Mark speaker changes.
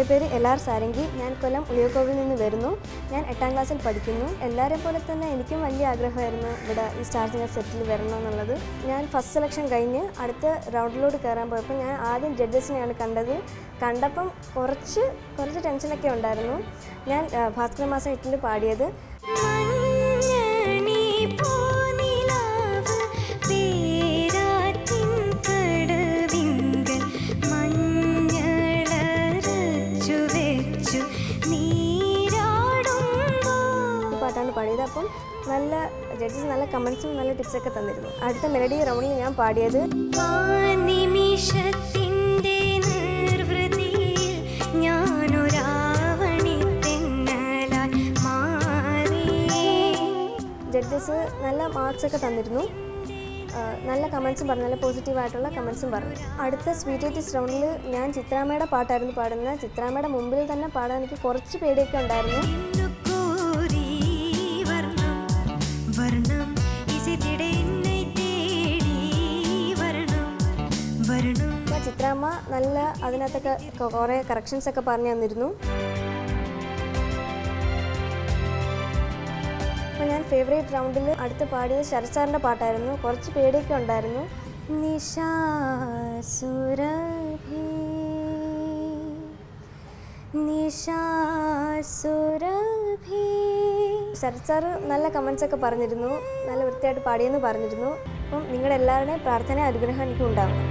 Speaker 1: എന്റെ പേര് L R Sarangi. ഞാൻ കൊല്ലം ഉളിയക്കോവിൽ നിന്ന് വരുന്നു. ഞാൻ എട്ടാം ക്ലാസ്സിൽ പഠിക്കുന്നു. എല്ലാവരെയും പോലെ തന്നെ എനിക്കും വലിയ ആഗ്രഹമായിരുന്നു ഇവിടെ ഈ സ്റ്റാർ സിംഗർ സെറ്റിൽ വരണം എന്നുള്ളത്. ഞാൻ ഫസ്റ്റ് സെലക്ഷൻ കഴിഞ്ഞ് അടുത്ത റൗണ്ടിലോട്ട് കയറാൻ പോയപ്പോൾ ഞാൻ ആദ്യം ജഡ്ജസിനെയാണ് കണ്ടത്. കണ്ടപ്പം കുറച്ച് കുറച്ച് ടെൻഷനൊക്കെ ഉണ്ടായിരുന്നു. ഞാൻ ഭാസ്കര മാസം എട്ടിൽ പാടിയത്. പാട്ടാണ് പാടിയത്. അപ്പം നല്ല ജഡ്ജസ് നല്ല കമൻസും നല്ല ടിപ്സൊക്കെ തന്നിരുന്നു. അടുത്ത മെലഡി റൗണ്ടിൽ ഞാൻ പാടിയത്. ജഡ്ജസ് നല്ല മാർക്സ് ഒക്കെ തന്നിരുന്നു. നല്ല കമൻസും പറഞ്ഞു നല്ല പോസിറ്റീവായിട്ടുള്ള കമൻസും പറഞ്ഞു. അടുത്ത സ്വീറ്റ് ഏറ്റിസ് റൗണ്ടിൽ ഞാൻ ചിത്രാമ്മയുടെ പാട്ടായിരുന്നു പാടുന്നത്. ചിത്രാമ്മയുടെ മുമ്പിൽ തന്നെ പാടാൻ എനിക്ക് കുറച്ച് പേടിയൊക്കെ ഉണ്ടായിരുന്നു. ചിത്രാമ്മ നല്ല അതിനകത്തൊക്കെ കുറേ കറക്ഷൻസൊക്കെ പറഞ്ഞു തന്നിരുന്നു. ഫേവറേറ്റ് റൗണ്ടിൽ അടുത്ത് പാടിയത് ശരത് സാറിന്റെ പാട്ടായിരുന്നു. കുറച്ച് പേടിയൊക്കെ ഉണ്ടായിരുന്നു. നിശാസുരഭി നിശാസുരഭി. ശരത് സാറ് നല്ല കമൻസ് ഒക്കെ പറഞ്ഞിരുന്നു. നല്ല വൃത്തിയായിട്ട് പാടിയെന്ന് പറഞ്ഞിരുന്നു. അപ്പം നിങ്ങളുടെ എല്ലാവരുടെയും പ്രാർത്ഥന അനുഗ്രഹം എനിക്കും ഉണ്ടാവണം